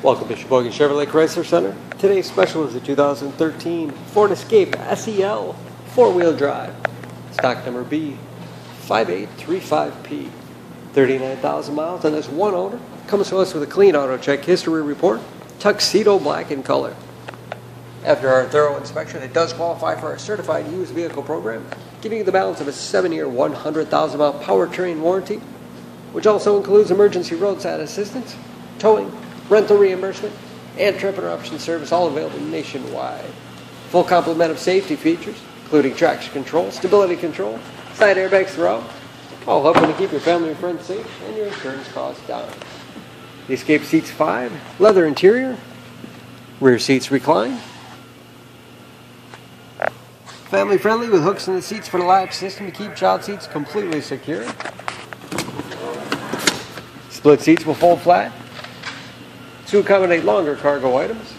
Welcome to Sheboygan Chevrolet Chrysler Center. Today's special is the 2013 Ford Escape SEL four-wheel drive. Stock number B5835P. 39,000 miles and this one owner. Comes to us with a clean auto check history report, tuxedo black in color. After our thorough inspection, it does qualify for our certified used vehicle program, giving you the balance of a seven-year, 100,000 mile powertrain warranty, which also includes emergency roadside assistance, towing, rental reimbursement, and trip interruption service, all available nationwide. Full complement of safety features, including traction control, stability control, side airbags throughout, all helping to keep your family and friends safe and your insurance costs down. The Escape seats five, leather interior, rear seats recline, family friendly with hooks in the seats for the latch system to keep child seats completely secure. Split seats will fold flat to accommodate longer cargo items.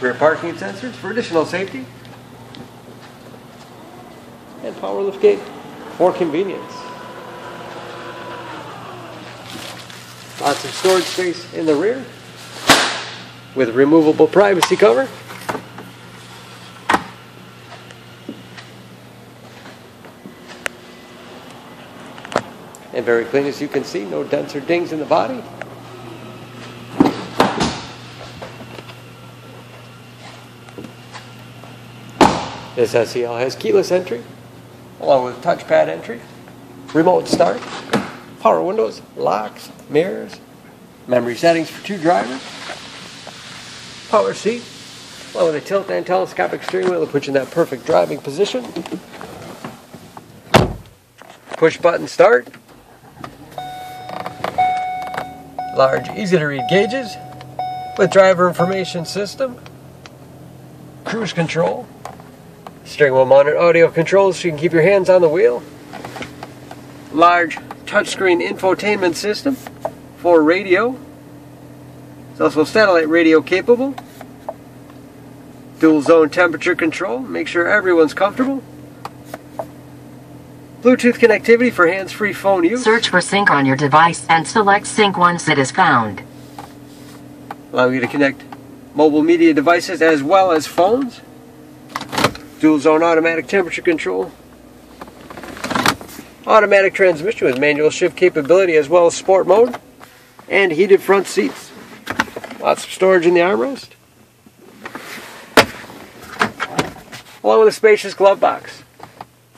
Rear parking sensors for additional safety. And power lift gate for convenience. Lots of storage space in the rear with removable privacy cover. And very clean as you can see, no dents or dings in the body. This SEL has keyless entry, along with touchpad entry, remote start, power windows, locks, mirrors, memory settings for two drivers, power seat, along with a tilt and telescopic steering wheel to put you in that perfect driving position. Push button start. Large, easy to read gauges with driver information system, cruise control, steering wheel mounted audio controls so you can keep your hands on the wheel, large touchscreen infotainment system for radio. It's also satellite radio capable. Dual zone temperature control, make sure everyone's comfortable. Bluetooth connectivity for hands-free phone use. Search for sync on your device and select sync once it is found. Allow you to connect mobile media devices as well as phones. Dual zone automatic temperature control. Automatic transmission with manual shift capability as well as sport mode. And heated front seats. Lots of storage in the armrest. Along with a spacious glove box.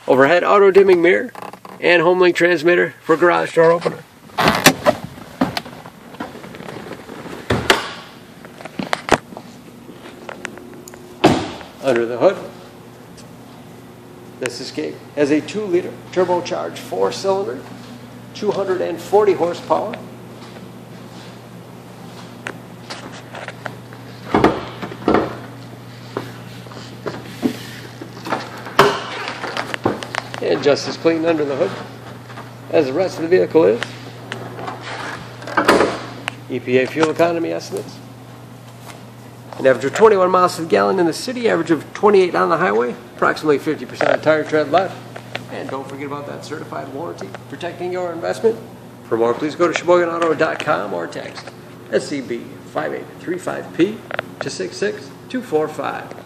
Overhead auto dimming mirror and HomeLink transmitter for garage door opener. Under the hood, this Escape has a 2 liter turbocharged 4 cylinder, 240 horsepower. And just as clean under the hood as the rest of the vehicle is. EPA fuel economy estimates. An average of 21 miles to the gallon in the city, average of 28 on the highway, approximately 50% of tire tread left. And don't forget about that certified warranty protecting your investment. For more, please go to SheboyganAuto.com or text SCB 5835P to 66245.